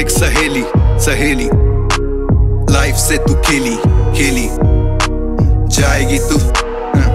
एक सहेली सहेली। लाइफ से तू खेली खेली। जाएगी तू। हाँ।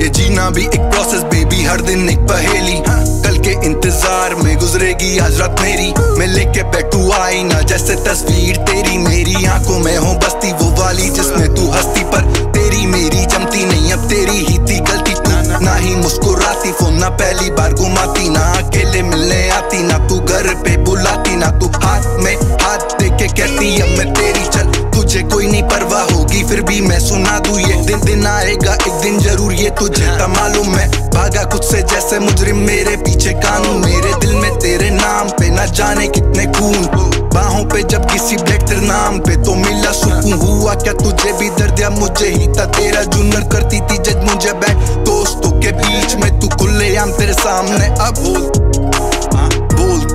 ये जीना भी एक प्रोसेस बेबी हर दिन एक पहेली। कल के इंतज़ार में गुजरेगी, आज रात मेरी। मैं लेके बैठू आई ना जैसे तस्वीर तेरी मेरी। आँखों में हो बस्ती वो वाली, जिसमें तू हस्ती, पर तेरी मेरी जमती नहीं। अब तेरी ही थी गलती ना ही मुस्कुराती। फ़ोन ना पहली बार घुमाती, ना अकेले मिलने आती ना तू, घर पे बुलाती ना तू। हाथ में हाथ दे के कहती, अब मैं तेरी चल। तुझे कोई नहीं परवाह होगी, फिर भी मैं सुना दू ये दिन। दिन आएगा, एक दिन ज़रूर ये तुझे मालूम। है भागा खुद से जैसे मुजरिम मेरे पीछे कानून। मेरे दिल में तेरे नाम पे ना जाने कितने खून। बाहों पे जब किसी ब्लैक तेरे नाम पे तो मिला सुकून। हुआ क्या तुझे भी दर्द या मुझे ही था? तेरा जुनर करती थी जज मुझे बैठ दोस्तों के बीच में तू खुले आम तेरे सामने। अब बोल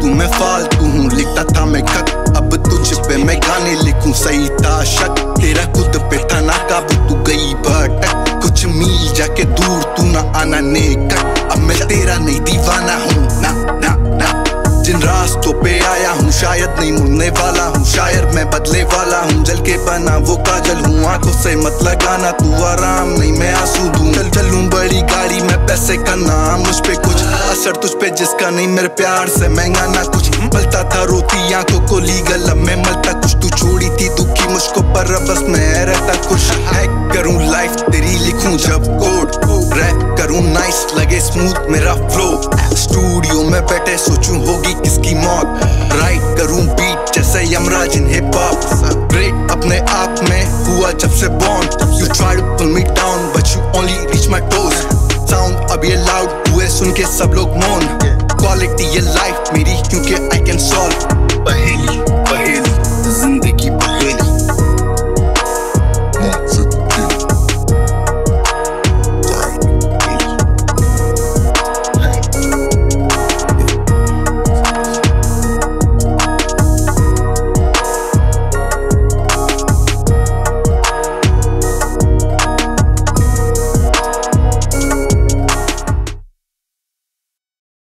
तू मैं फालतू हूँ, लिखता था मैं खत अब तुझ पे मैं गाने लिखूं, सही था शक। तेरा खुद पे था ना काबू तू गई भटक। कुछ मील जाके दूर तू ना आना नेकट। अब मैं तेरा नहीं दीवाना हूँ, ना ना ना। जिन रास्तों पे आया हूँ, शायद नहीं मुड़ने वाला हूँ। शायर मैं बदले वाला हूँ, जल के बना वो काजल हूँ। आँखों से मत लगाना, तू आराम नहीं, मैं आँसू दूँ। चल, चलूँ बड़ी गाड़ी, में पैसे का नाम मुझ पे कुछ असर तुझ पे जिसका नहीं, मेरे प्यार से महँगा ना कुछ। मलता था रोती आँखों को लीगल, अब मैं मलता कुछ। तू छोड़ी थी दुखी, मुझको पर बस मैं रहता खुश। है करूँ लाइफ तेरी, लिखूं जब कोड रैप करूँ नाइस लगे स्मूथ मेरा फ्लो स्टूडियो में बैठे सोचूं होगी किसकी मौत। राइट करूँ बीट जैसे Yamraj in hip hop great अपने आप में हुआ जब से bond you try to pull me down सुन के सब लोग मौन।